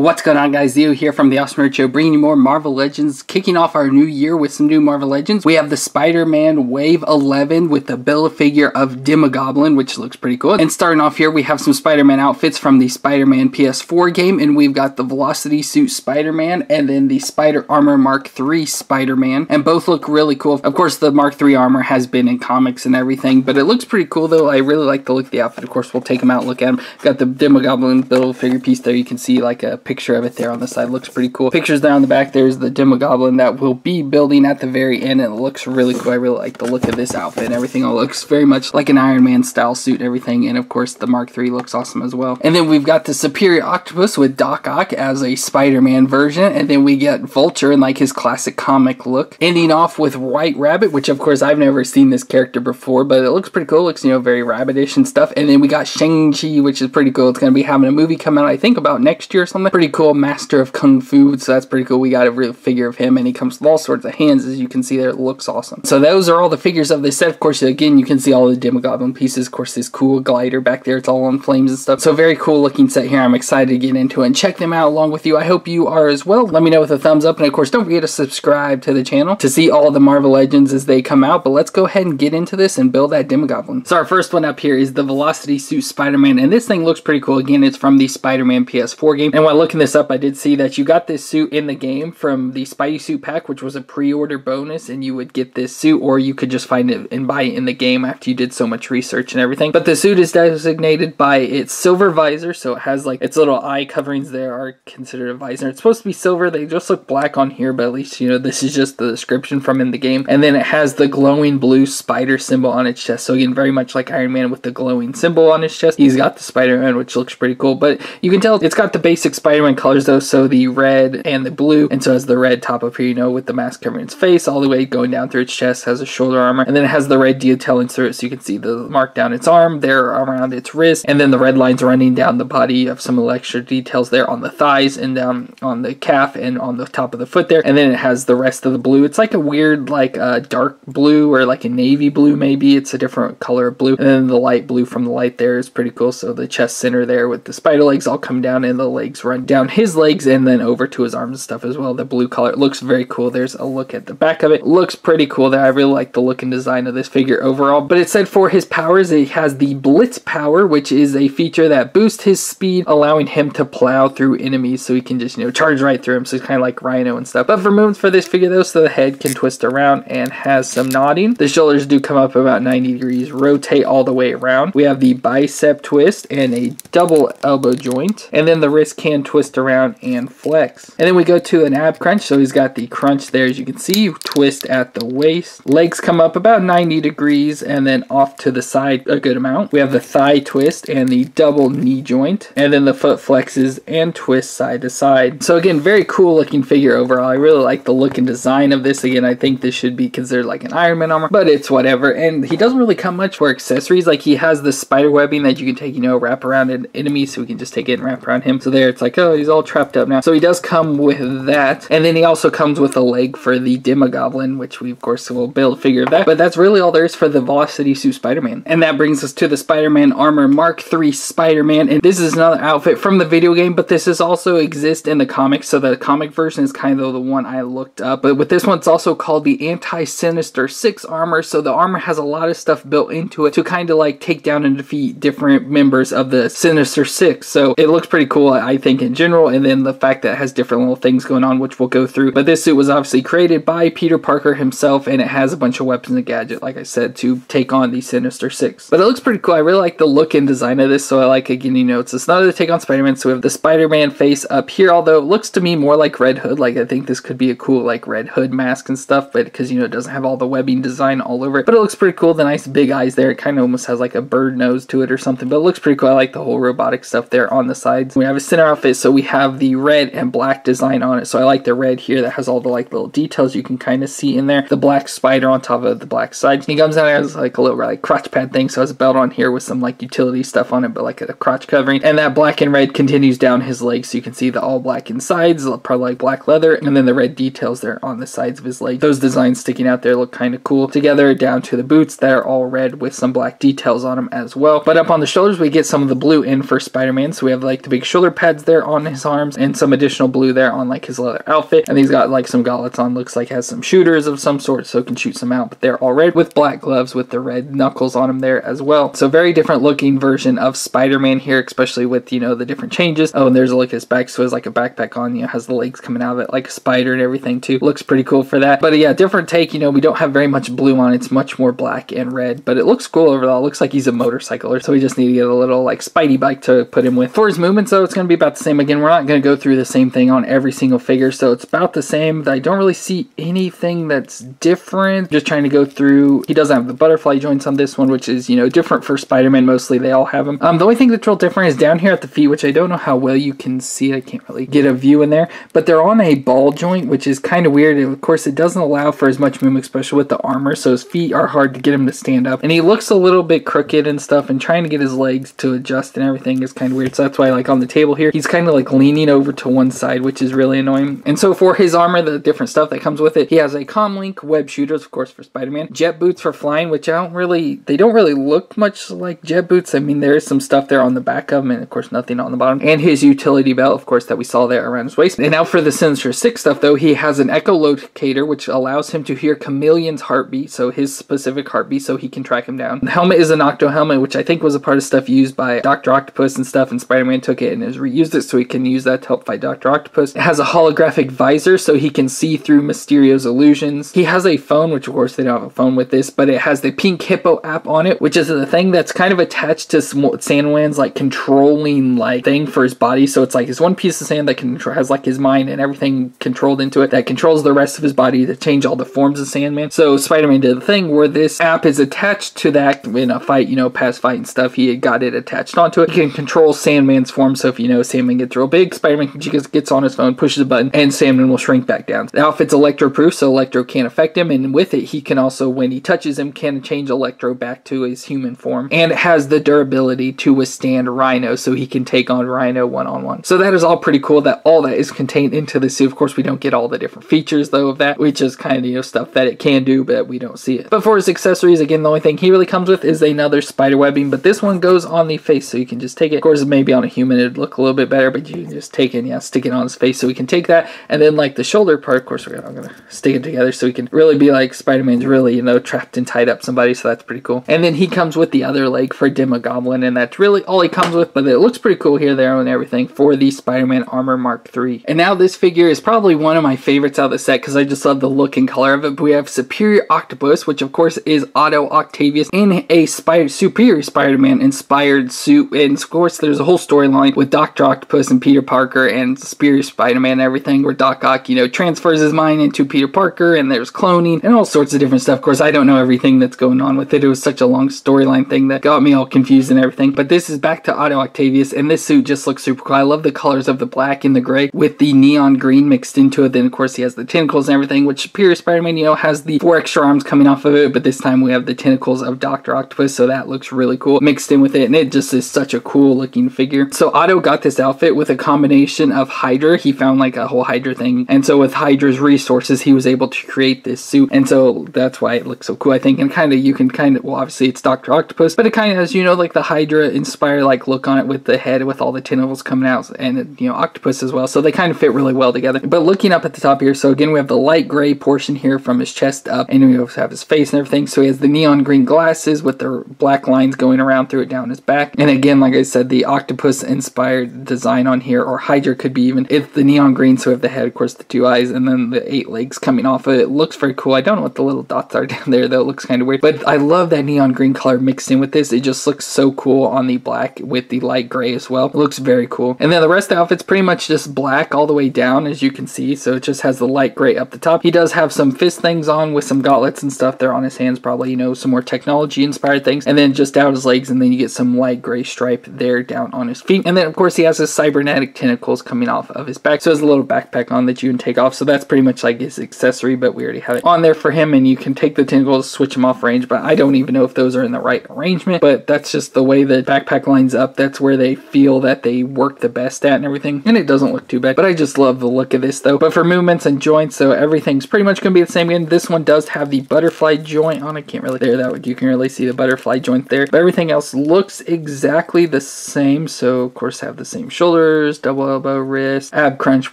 What's going on guys, Zeo here from the Awesome Nerd Show bringing you more Marvel Legends, kicking off our new year with some new Marvel Legends. We have the Spider-Man Wave 11 with the Build-A-Figure of Demogoblin, which looks pretty cool. And starting off here, we have some Spider-Man outfits from the Spider-Man PS4 game, and we've got the Velocity Suit Spider-Man and then the Spider Armor Mark III Spider-Man, and both look really cool. Of course, the Mark III armor has been in comics and everything, but it looks pretty cool though. I really like the look of the outfit. Of course, we'll take them out, and look at them. Got the Demogoblin Build-A-Figure piece there. You can see like a picture of it there on the side. Looks pretty cool. Pictures there on the back. There's the Demogoblin that will be building at the very end. And it looks really cool. I really like the look of this outfit and everything. It looks very much like an Iron Man style suit and everything. And of course, the Mark III looks awesome as well. And then we've got the Superior Octopus with Doc Ock as a Spider-Man version. And then we get Vulture in like his classic comic look. Ending off with White Rabbit, which of course I've never seen this character before, but it looks pretty cool. It looks, you know, very rabbitish and stuff. And then we got Shang-Chi, which is pretty cool. It's going to be having a movie come out, I think, about next year or something. Pretty cool. Master of Kung Fu, so that's pretty cool. We got a real figure of him, and he comes with all sorts of hands, as you can see there. It looks awesome. So those are all the figures of this set. Of course, again, you can see all the Demogoblin pieces. Of course, this cool glider back there. It's all on flames and stuff. So very cool looking set here. I'm excited to get into it and check them out along with you. I hope you are as well. Let me know with a thumbs up, and of course, don't forget to subscribe to the channel to see all the Marvel Legends as they come out. But let's go ahead and get into this and build that Demogoblin. So our first one up here is the Velocity Suit Spider-Man, and this thing looks pretty cool. Again, it's from the Spider-Man PS4 game. And while looking this up, I did see that you got this suit in the game from the Spidey suit pack, which was a pre-order bonus, and you would get this suit, or you could just find it and buy it in the game after you did so much research and everything. But the suit is designated by its silver visor, so it has like its little eye coverings there are considered a visor. It's supposed to be silver, they just look black on here, but at least you know this is just the description from in the game. And then it has the glowing blue spider symbol on its chest. So again, very much like Iron Man with the glowing symbol on his chest. He's got the Spider-Man, which looks pretty cool, but you can tell it's got the basic Spider-Man colors though, so the red and the blue, and so has the red top up here, you know, with the mask covering its face, all the way going down through its chest, has a shoulder armor, and then it has the red detail through it, so you can see the mark down its arm, there around its wrist, and then the red lines running down the body of some of the extra details there on the thighs and down on the calf and on the top of the foot there, and then it has the rest of the blue. It's like a weird, like a uh, dark blue or like a navy blue maybe. It's a different color of blue, and then the light blue from the light there is pretty cool. So the chest center there with the spider legs all come down, and the legs run down his legs and then over to his arms and stuff as well. The blue color looks very cool. There's a look at the back of it. Looks pretty cool there. I really like the look and design of this figure overall. But it said for his powers, it has the Blitz power, which is a feature that boosts his speed, allowing him to plow through enemies so he can just, you know, charge right through him. So it's kind of like Rhino and stuff. But for movements for this figure though, so the head can twist around and has some nodding. The shoulders do come up about 90 degrees, rotate all the way around. We have the bicep twist and a double elbow joint. And then the wrist can twist around and flex. And then we go to an ab crunch. So he's got the crunch there, as you can see, twist at the waist. Legs come up about 90 degrees and then off to the side a good amount. We have the thigh twist and the double knee joint. And then the foot flexes and twists side to side. So again, very cool looking figure overall. I really like the look and design of this. Again, I think this should be considered like an Iron Man armor, but it's whatever. And he doesn't really come much for accessories. Like he has the spider webbing that you can take, you know, wrap around an enemy so we can just take it and wrap around him. So there it's like, oh, he's all trapped up now. So he does come with that. And then he also comes with a leg for the Demogoblin, which we of course will build figure of that. But that's really all there is for the Velocity Suit Spider-Man. And that brings us to the Spider-Man Armor Mark III Spider-Man. And this is another outfit from the video game, but this is also exist in the comics. So the comic version is kind of the one I looked up. But with this one, it's also called the Anti-Sinister 6 armor. So the armor has a lot of stuff built into it to kind of like take down and defeat different members of the Sinister Six. So it looks pretty cool, I think, in general. And then the fact that it has different little things going on, which we'll go through. But this suit was obviously created by Peter Parker himself, and it has a bunch of weapons and gadget, like I said, to take on the Sinister Six. But it looks pretty cool. I really like the look and design of this. So I like, again, you know, it's, it's another take on Spider-Man. So we have the Spider-Man face up here, although it looks to me more like Red Hood. Like I think this could be a cool like Red Hood mask and stuff, but because, you know, it doesn't have all the webbing design all over it. But it looks pretty cool. The nice big eyes there. It kind of almost has like a bird nose to it or something, but it looks pretty cool. I like the whole robotic stuff there on the sides. We have a center outfit, so we have the red and black design on it. So I like the red here that has all the like little details you can kind of see in there. The black spider on top of the black sides. He comes out as like a little like crotch pad thing, so has a belt on here with some like utility stuff on it, but like a crotch covering. And that black and red continues down his legs, so you can see the all black insides, probably like black leather, and then the red details there on the sides of his leg. Those designs sticking out there look kind of cool. Together down to the boots, they're all red with some black details on them as well. But up on the shoulders, we get some of the blue in for Spider-Man, so we have like the big shoulder pads there on his arms and some additional blue there on like his leather outfit. And he's got like some gauntlets on, looks like has some shooters of some sort so can shoot some out, but they're all red with black gloves with the red knuckles on them there as well. So very different looking version of Spider-Man here, especially with, you know, the different changes. Oh, and there's a look at his back, so it's like a backpack on, you know, has the legs coming out of it like a spider and everything too. Looks pretty cool for that. But yeah, different take, you know, we don't have very much blue on, it's much more black and red, but it looks cool overall. It looks like he's a motorcycler, so we just need to get a little like Spidey bike to put him with. For his movement, so it's going to be about the same. Again, we're not going to go through the same thing on every single figure, so it's about the same. I don't really see anything that's different. Just trying to go through. He doesn't have the butterfly joints on this one, which is, you know, different for Spider-Man mostly. They all have them. Um, the only thing that's real different is down here at the feet, which I don't know how well you can see. I can't really get a view in there, but they're on a ball joint, which is kind of weird. And of course, it doesn't allow for as much movement, especially with the armor, so his feet are hard to get him to stand up. And he looks a little bit crooked and stuff, and trying to get his legs to adjust and everything is kind of weird. So that's why, like, on the table here, he's kind of like leaning over to one side, which is really annoying. And so for his armor, the different stuff that comes with it, he has a comlink web shooters, of course, for Spider-Man, jet boots for flying, which I don't really, they don't really look much like jet boots. I mean, there is some stuff there on the back of them, and of course, nothing on the bottom. And his utility belt, of course, that we saw there around his waist. And now for the Sinister Six stuff, though, he has an echolocator, which allows him to hear Chameleon's heartbeat, so his specific heartbeat, so he can track him down. The helmet is an Octo helmet, which I think was a part of stuff used by Dr. Octopus and stuff, and Spider-Man took it and has reused it, so he can use that to help fight Dr. Octopus. It has a holographic visor, so he can see through Mysterio's illusions. He has a phone, which of course they don't have a phone with this, but it has the Pink Hippo app on it, which is the thing that's kind of attached to Sandman's like controlling like thing for his body. So it's like his one piece of sand that can has like his mind and everything controlled into it that controls the rest of his body to change all the forms of Sandman. So Spider-Man did the thing where this app is attached to that in a fight, you know, past fight and stuff. He got it attached onto it. He can control Sandman's form. So if you know Sandman gets real big, Spider-Man gets on his phone, pushes a button, and Sandman will shrink back down. The outfit's electro-proof, so Electro can't affect him, and with it, he can also, when he touches him, can change Electro back to his human form. And has the durability to withstand Rhino, so he can take on Rhino one-on-one. So that is all pretty cool that all that is contained into the suit. Of course, we don't get all the different features, though, of that, which is kind of, you know, stuff that it can do, but we don't see it. But for his accessories, again, the only thing he really comes with is another spider webbing, but this one goes on the face, so you can just take it. Of course, maybe on a human, it'd look a little bit better, but you can just take it and, yeah, stick it on his face, so we can take that, and then, like, the shoulder part, of course, we're gonna stick it together so we can really be like Spider-Man's really, you know, trapped and tied up somebody, so that's pretty cool. And then he comes with the other leg for Demogoblin, and that's really all he comes with, but it looks pretty cool here, there, and everything for the Spider-Man Armor Mark III. And now this figure is probably one of my favorites out of the set, because I just love the look and color of it, but we have Superior Octopus, which of course is Otto Octavius, in a Spider Superior Spider-Man inspired suit, and of course there's a whole storyline with Dr. Octopus and Peter Parker and Superior Spider-Man and everything, where Doc Ock, you know, transfers his mind into Peter Parker, and there's cloning, and all sorts of different stuff. Of course, I don't know everything that's going on with it. It was such a long storyline thing that got me all confused and everything. But this is back to Otto Octavius, and this suit just looks super cool. I love the colors of the black and the gray with the neon green mixed into it. Then, of course, he has the tentacles and everything, which Superior Spider-Man, you know, has the four extra arms coming off of it, but this time we have the tentacles of Dr. Octopus, so that looks really cool mixed in with it, and it just is such a cool looking figure. So Otto got this outfit with a combination of Hydra. He found like a whole Hydra thing, and so with Hydra's resources, he was able to create this suit, and so that's why it looks so cool, I think, and kind of, you can kind of, well, obviously it's Dr. Octopus, but it kind of has, you know, like the Hydra inspired like look on it with the head with all the tentacles coming out, and, you know, Octopus as well, so they kind of fit really well together. But looking up at the top here, so again, we have the light gray portion here from his chest up, and we also have his face and everything, so he has the neon green glasses with the black lines going around through it down his back, and again, like I said, the Octopus inspired design on here, or Hydra could be even, it's the neon green, so we have the head, of course, the two eyes, and then the eight legs coming off of it. It looks very cool. I don't know what the little dots are down there, though. It looks kind of weird. But I love that neon green color mixed in with this. It just looks so cool on the black with the light gray as well. It looks very cool. And then the rest of the outfit's pretty much just black all the way down, as you can see. So it just has the light gray up the top. He does have some fist things on with some gauntlets and stuff there on his hands, probably, you know, some more technology inspired things. And then just out his legs, and then you get some light gray stripe there down on his feet. And then, of course, he has his cybernetic tentacles coming off of his back. So has a little backpack on that you can take off. So that's pretty much like his accessory, but we already have it on there for him. And you can take the tentacles, switch them off range. But I don't even know if those are in the right arrangement. But that's just the way the backpack lines up. That's where they feel that they work the best at and everything. And it doesn't look too bad. But I just love the look of this though. But for movements and joints, so everything's pretty much going to be the same again. This one does have the butterfly joint on. I can't really there that would, you can really see the butterfly joint there. But everything else looks exactly the same. So of course have the same shoulder shoulders, double elbow, wrist, ab crunch,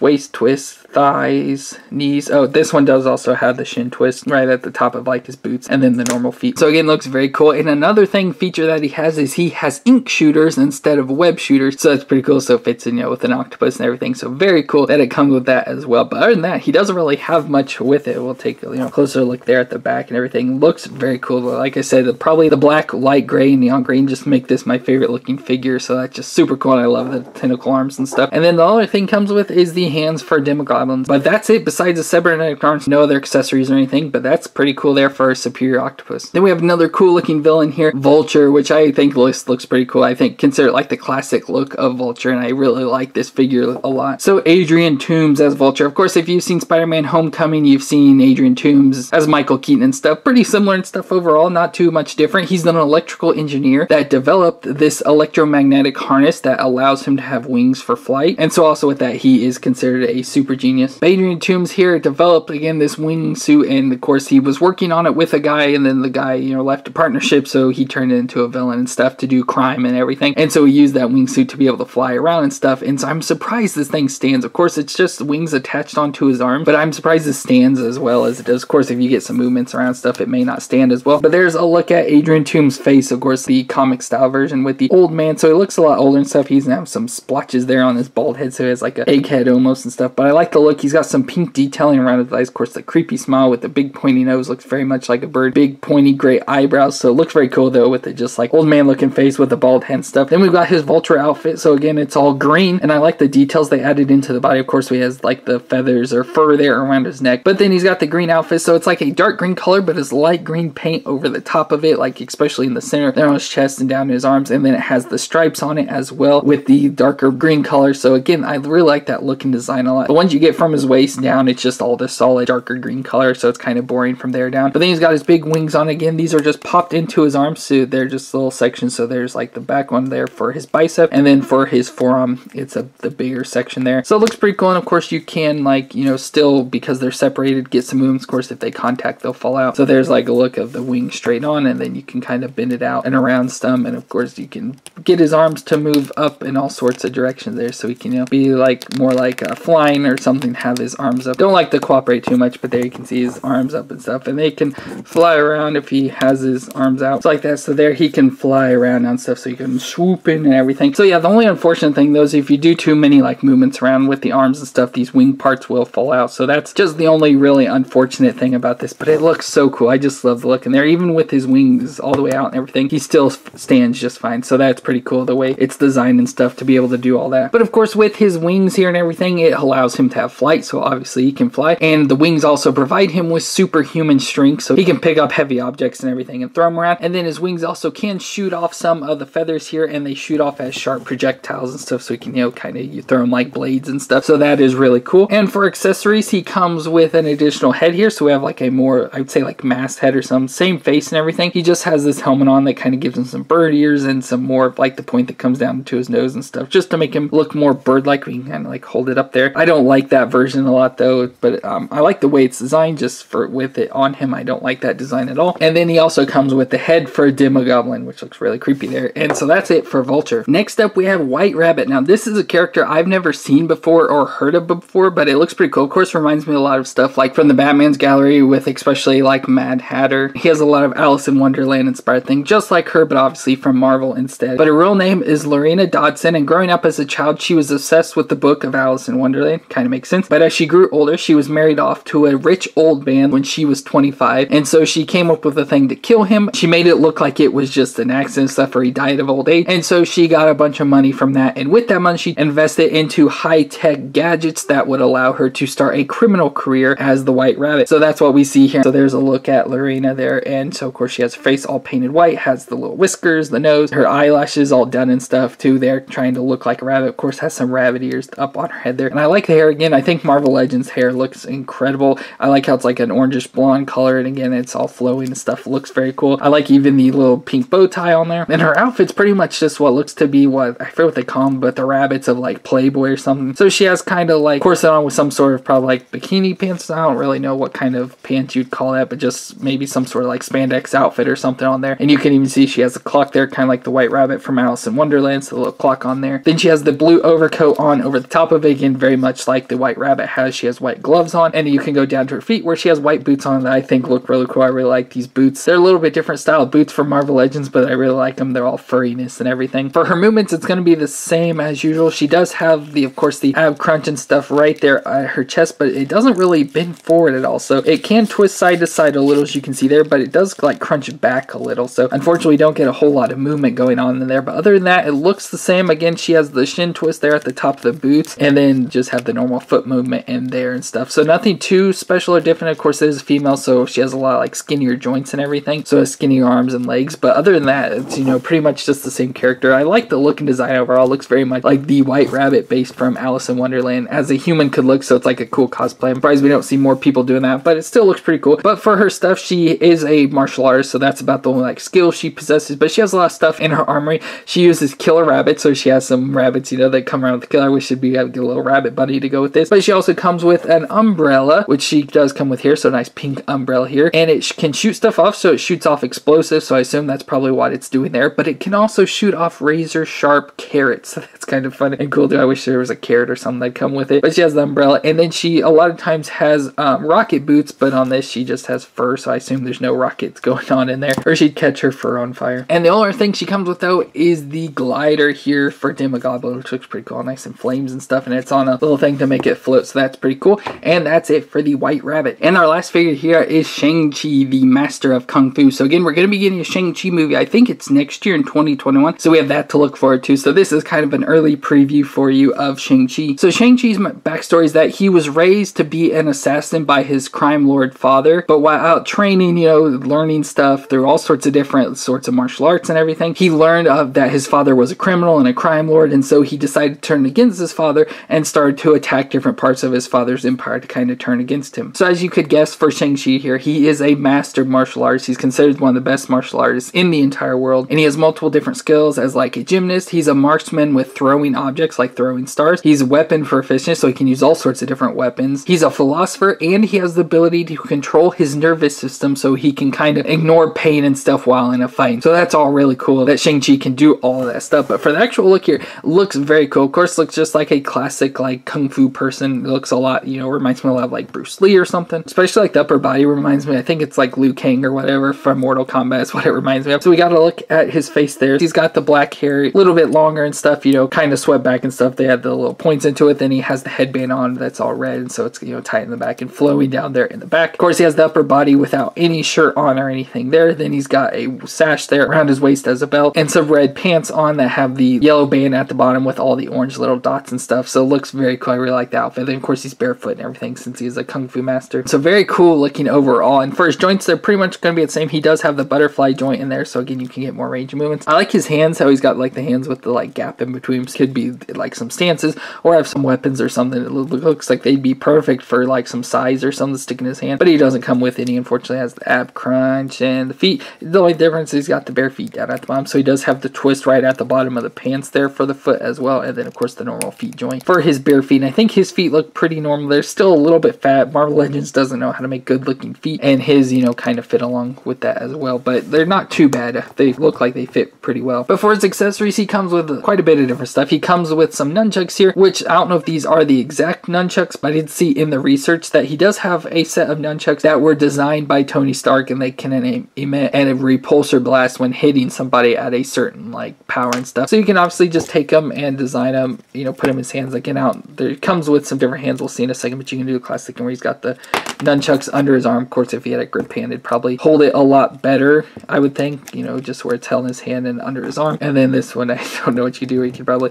waist twist, thighs, knees. Oh, this one does also have the shin twist right at the top of like his boots and then the normal feet. So again, looks very cool. And another thing feature that he has is he has ink shooters instead of web shooters. So that's pretty cool. So it fits in, you know, with an octopus and everything. So very cool that it comes with that as well. But other than that, he doesn't really have much with it. We'll take, you know, closer look there at the back and everything. Looks very cool. Like I said, probably the black, light gray, and neon green just make this my favorite looking figure. So that's just super cool. And I love the tentacle arms and stuff. And then the other thing comes with is the hands for Demogoblins. But that's it. Besides the cybernetic arms, no other accessories or anything. But that's pretty cool there for a superior octopus. Then we have another cool looking villain here, Vulture, which I think looks, looks pretty cool. I think consider it like the classic look of Vulture. And I really like this figure a lot. So Adrian Toomes as Vulture. Of course, if you've seen Spider-Man Homecoming, you've seen Adrian Toomes as Michael Keaton and stuff. Pretty similar and stuff overall. Not too much different. He's an electrical engineer that developed this electromagnetic harness that allows him to have wings for flight. And so also with that, he is considered a super genius. Adrian Toomes here developed again this wingsuit and of course he was working on it with a guy and then the guy, you know, left a partnership so he turned it into a villain and stuff to do crime and everything. And so he used that wingsuit to be able to fly around and stuff. And so I'm surprised this thing stands. Of course, it's just wings attached onto his arm, but I'm surprised it stands as well as it does. Of course, if you get some movements around stuff, it may not stand as well. But there's a look at Adrian Toomes' face, of course, the comic style version with the old man. So he looks a lot older and stuff. He's now some splotches there on his bald head, so he has like a egg head almost and stuff. But I like the look. He's got some pink detailing around his eyes. Of course, the creepy smile with the big pointy nose looks very much like a bird. Big pointy gray eyebrows. So it looks very cool though with it just like old man looking face with the bald head stuff. Then we've got his vulture outfit. So again, it's all green and I like the details they added into the body. Of course, he has like the feathers or fur there around his neck. But then he's got the green outfit. So it's like a dark green color, but it's light green paint over the top of it, like especially in the center, there on his chest and down his arms. And then it has the stripes on it as well with the darker green color. So again, I really like that look and design a lot. The ones you get from his waist down, it's just all this solid darker green color. So it's kind of boring from there down. But then he's got his big wings on again. These are just popped into his arms. So they're just little sections. So there's like the back one there for his bicep. And then for his forearm, it's a the bigger section there. So it looks pretty cool. And of course you can like, you know, still because they're separated, get some movements. Of course, if they contact, they'll fall out. So there's like a look of the wing straight on and then you can kind of bend it out and around some. And of course you can get his arms to move up in all sorts of directions there. So he can, you know, be like more like uh, flying or something, have his arms up. Don't like to cooperate too much, but there you can see his arms up and stuff. And they can fly around if he has his arms out. It's like that. So there he can fly around and stuff. So you can swoop in and everything. So yeah, the only unfortunate thing though is if you do too many like movements around with the arms and stuff, these wing parts will fall out. So that's just the only really unfortunate thing about this. But it looks so cool. I just love the look in there. Even with his wings all the way out and everything, he still stands just fine. So that's pretty cool the way it's designed and stuff to be able to do all that. But of course, with his wings here and everything, it allows him to have flight. So obviously he can fly. And the wings also provide him with superhuman strength. So he can pick up heavy objects and everything and throw them around. And then his wings also can shoot off some of the feathers here and they shoot off as sharp projectiles and stuff. So he can, you know, kind of you throw them like blades and stuff. So that is really cool. And for accessories, he comes with an additional head here. So we have like a more, I would say like mast head or some same face and everything. He just has this helmet on that kind of gives him some bird ears and some more like the point that comes down to his nose and stuff just to make him look more bird-like. We can kind of like hold it up there. I don't like that version a lot though, but um, I like the way it's designed just for with it on him. I don't like that design at all. And then he also comes with the head for Demogoblin, which looks really creepy there. And so that's it for Vulture. Next up, we have White Rabbit. Now this is a character I've never seen before or heard of before, but it looks pretty cool. Of course, reminds me a lot of stuff like from the Batman's gallery with especially like Mad Hatter. He has a lot of Alice in Wonderland inspired thing, just like her, but obviously from Marvel instead. But her real name is Lorina Dodson, and growing up as a child, she was obsessed with the book of Alice in Wonderland. Kind of makes sense. But as she grew older, she was married off to a rich old man when she was 25, and so she came up with a thing to kill him. She made it look like it was just an accident stuff, or he died of old age, and so she got a bunch of money from that, and with that money, she invested into high-tech gadgets that would allow her to start a criminal career as the White Rabbit. So that's what we see here. So there's a look at Lorina there, and so of course she has her face all painted white, has the little whiskers, the nose, her eyelashes all done and stuff too there, trying to look like a rabbit. Of course has some rabbit ears up on her head there. And I like the hair again. I think Marvel Legends hair looks incredible. I like how it's like an orangish blonde color, and again it's all flowing and stuff. Looks very cool. I like even the little pink bow tie on there. And her outfit's pretty much just what looks to be what, I forget what they call them, but the rabbits of like Playboy or something. So she has kind of like corset on with some sort of probably like bikini pants. I don't really know what kind of pants you'd call that, but just maybe some sort of like spandex outfit or something on there. And you can even see she has a clock there, kind of like the White Rabbit from Alice in Wonderland, so a little clock on there. Then she has has the blue overcoat on over the top of it, again, very much like the White Rabbit has. She has white gloves on, and you can go down to her feet where she has white boots on that I think look really cool. I really like these boots. They're a little bit different style boots from Marvel Legends, but I really like them. They're all furriness and everything. For her movements, it's going to be the same as usual. She does have the, of course, the ab crunch and stuff right there at her chest, but it doesn't really bend forward at all. So it can twist side to side a little, as you can see there, but it does like crunch back a little. So unfortunately, don't get a whole lot of movement going on in there. But other than that, it looks the same. Again, she has the shin twist there at the top of the boots, and then just have the normal foot movement in there and stuff. So nothing too special or different. Of course, it is a female, so she has a lot of like skinnier joints and everything. So has skinnier arms and legs. But other than that, it's you know pretty much just the same character. I like the look and design overall. Looks very much like the White Rabbit based from Alice in Wonderland as a human could look. So it's like a cool cosplay. I'm surprised we don't see more people doing that, but it still looks pretty cool. But for her stuff, she is a martial artist, so that's about the only like skill she possesses. But she has a lot of stuff in her armory. She uses killer rabbits, so she has some rabbits, you know, that come around with the killer. I wish it'd be able to get a little rabbit bunny to go with this. But she also comes with an umbrella, which she does come with here. So nice pink umbrella here, and it can shoot stuff off. So it shoots off explosives. So I assume that's probably what it's doing there. But it can also shoot off razor sharp carrots. So that's kind of fun and cool. Too. I wish there was a carrot or something that come with it. But she has the umbrella, and then she a lot of times has um, rocket boots, but on this she just has fur. So I assume there's no rockets going on in there, or she'd catch her fur on fire. And the only thing she comes with though is the glider here for Demogoblin, which looks pretty cool, nice and flames and stuff, and it's on a little thing to make it float. So that's pretty cool. And that's it for the White Rabbit. And our last figure here is Shang-Chi, the Master of Kung Fu. So again, we're going to be getting a Shang-Chi movie. I think it's next year in 2021. So we have that to look forward to. So this is kind of an early preview for you of Shang-Chi. So Shang-Chi's backstory is that he was raised to be an assassin by his crime lord father, but while out training, you know, learning stuff through all sorts of different sorts of martial arts and everything, he learned of that his father was a criminal and a crime lord, and so he decided to turn against his father and started to attack different parts of his father's empire to kind of turn against him. So as you could guess for Shang-Chi here, he is a master martial artist. He's considered one of the best martial artists in the entire world, and he has multiple different skills as like a gymnast. He's a marksman with throwing objects like throwing stars. He's a weapon proficient, so he can use all sorts of different weapons. He's a philosopher, and he has the ability to control his nervous system so he can kind of ignore pain and stuff while in a fight. So that's all really cool that Shang-Chi can do all that stuff. But for the actual look here, looks very cool. Of course, looks just like a classic like kung fu person. It looks a lot, you know, reminds me a lot of like Bruce Lee or something. Especially like the upper body reminds me. I think it's like Liu Kang or whatever from Mortal Kombat is what it reminds me of. So we got to look at his face there. He's got the black hair, a little bit longer and stuff, you know, kind of swept back and stuff. They had the little points into it. Then he has the headband on that's all red, and so it's you know tight in the back and flowing down there in the back. Of course, he has the upper body without any shirt on or anything there. Then he's got a sash there around his waist as a belt and some red pants on that have the yellow band at the bottom with all the orange little dots and stuff. So it looks very cool. I really like the outfit. Then of course he's barefoot and everything since he's a kung fu master. So very cool looking overall. And for his joints, they're pretty much going to be the same. He does have the butterfly joint in there, so again you can get more range of movements. I like his hands. How he's got like the hands with the like gap in between. Could be like some stances or have some weapons or something. It looks like they'd be perfect for like some sais or something to stick in his hand. But he doesn't come with any. Unfortunately, has the ab crunch and the feet. The only difference is he's got the bare feet down at the bottom, so he does have the twist right at the bottom of the pants there for the foot as well, and then of course the normal feet joint for his bare feet. And I think his feet look pretty normal. They're still a little bit fat. Marvel Legends doesn't know how to make good looking feet, and his you know kind of fit along with that as well. But they're not too bad. They look like they fit pretty well. But for his accessories, he comes with quite a bit of different stuff. He comes with some nunchucks here, which I don't know if these are the exact nunchucks, but I did see in the research that he does have a set of nunchucks that were designed by Tony Stark, and they can emit and a repulsor blast when hitting somebody at a certain like power and stuff. So you can obviously just take them and design them, you know, put them in his hands. Again, out there comes with some different hands. We'll see in a second, but you can do a classic where he's got the nunchucks under his arm. Of course, if he had a grip hand, it'd probably hold it a lot better, I would think, you know, just where it's held in his hand and under his arm. And then this one, I don't know what you do. You could probably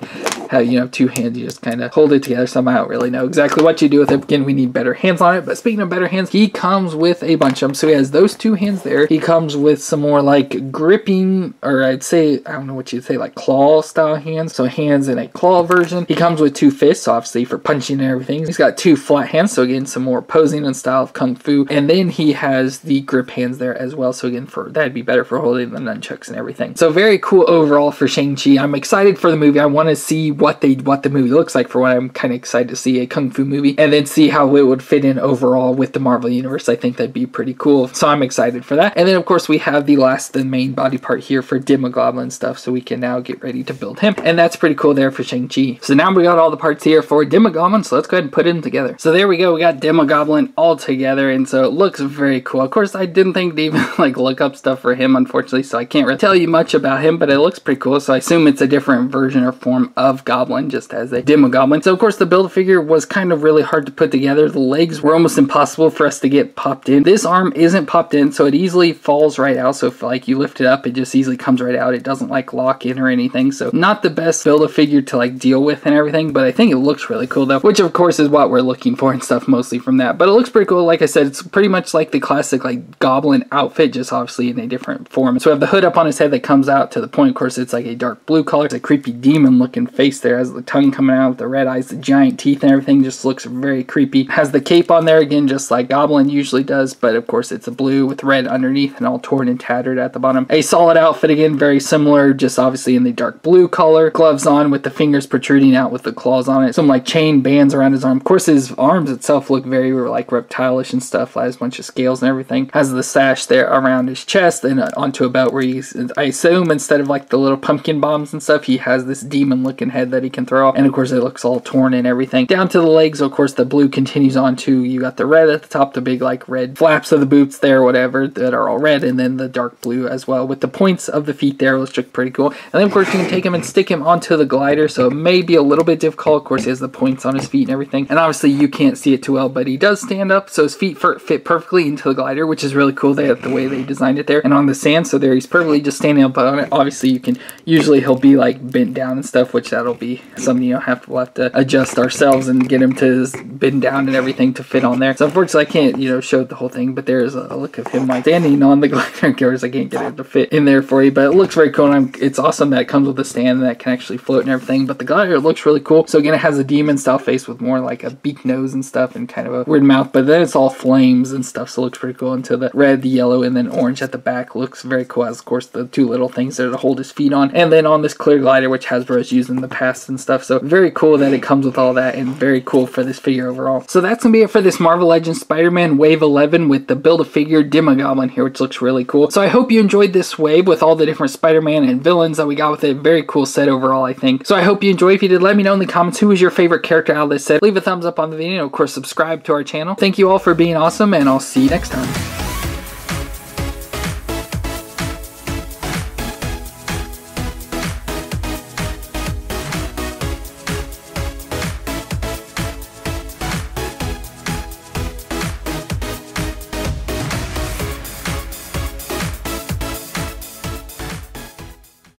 have, you know, two hands. You just kind of hold it together somehow. I don't really know exactly what you do with it. Again, we need better hands on it. But speaking of better hands, he comes with a bunch of them. So he has those two hands there. He comes with some more like gripping, or I'd say, I don't know what you'd say, like claw style hands. So hands in a claw version. He comes with two fists, obviously, for punching and everything. He's got two flat hands. So again, some more posing and style of kung fu. And then he has the grip hands there as well. So again, for that'd be better for holding the nunchucks and everything. So very cool overall for Shang-Chi. I'm excited for the movie. I want to see what they what the movie looks like for what I'm kind of excited to see a kung fu movie and then see how it would fit in overall with the Marvel universe. I think that'd be pretty cool. So I'm excited for that. And then of course we have the last the main body part here for Demogoblin stuff. So we can now get ready to build him. And that's pretty cool there for Shang-Chi. So now we got all the parts here for Demogoblin, so let's go ahead and put them together. So there we go, we got Demogoblin all together, and so it looks very cool. Of course, I didn't think to even like look up stuff for him, unfortunately, so I can't really tell you much about him, but it looks pretty cool. So I assume it's a different version or form of Goblin, just as a Demogoblin. So of course, the Build-A-Figure was kind of really hard to put together. The legs were almost impossible for us to get popped in. This arm isn't popped in, so it easily falls right out. So if like you lift it up, it just easily comes right out. It doesn't like lock in or anything. So not the best Build-A-Figure to like deal with and everything, but I think it looks really cool though, which of course is what we're looking for and stuff mostly from that. But it looks pretty cool. Like I said, it's pretty much like the classic like goblin outfit, just obviously in a different form. So we have the hood up on his head that comes out to the point. Of course, it's like a dark blue color. It's a creepy demon looking face there. Has the tongue coming out with the red eyes, the giant teeth and everything. Just looks very creepy. Has the cape on there again, just like Goblin usually does. But of course, it's a blue with red underneath and all torn and tattered at the bottom. A solid outfit again, very similar, just obviously in the dark blue color. Gloves on with the fingers protruding out with the claws on it. Some like chain bands around his arm. Of course, his arms itself look very like reptilish and stuff. Has a bunch of scales and everything. Has the sash there around his chest and uh, onto a belt where he's, I assume, instead of like the little pumpkin bombs and stuff, he has this demon looking head that he can throw. And of course, it looks all torn and everything. Down to the legs, of course, the blue continues on to you got the red at the top, the big like red flaps of the boots there, whatever, that are all red, and then the dark blue as well with the points of the feet there, which look pretty cool. And then, of course, you can take him and stick him onto the glider, so it may be a little bit difficult. Of course, he has the points on his feet and everything. And obviously, you can't see it too well, but he does stand up, so his feet fit perfectly into the glider, which is really cool. They have the way they designed it there. And on the sand, so there he's perfectly just standing up on it. Obviously, you can usually he'll be like bent down and stuff, which that'll be something you know have to we'll have to adjust ourselves and get him to bend down and everything to fit on there. So unfortunately, I can't you know show the whole thing, but there's a look of him like standing on the glider. Of I can't get it to fit in there for you, but it looks very cool. And I'm, it's awesome that it comes with a stand that can actually float and everything. But the glider looks really cool. So again, it has a demon style face with more like a beak nose and stuff and kind of a weird mouth, but then it's all flames and stuff, so it looks pretty cool. Until the red, the yellow, and then orange at the back looks very cool. As of course the two little things there to hold his feet on, and then on this clear glider, which Hasbro's used in the past and stuff. So very cool that it comes with all that, and very cool for this figure overall. So that's gonna be it for this Marvel Legends Spider-Man Wave 11 with the Build-A-Figure Demogoblin here, which looks really cool. So I hope you enjoyed this wave with all the different Spider-Man and villains that we got with it. Very cool set overall, I think. So I hope you enjoy. If you did, let me know in the comments who was your favorite character out of this set. Leave a thumbs up on the video, and of course subscribe to our channel. Thank you all for being awesome, and I'll see you next time.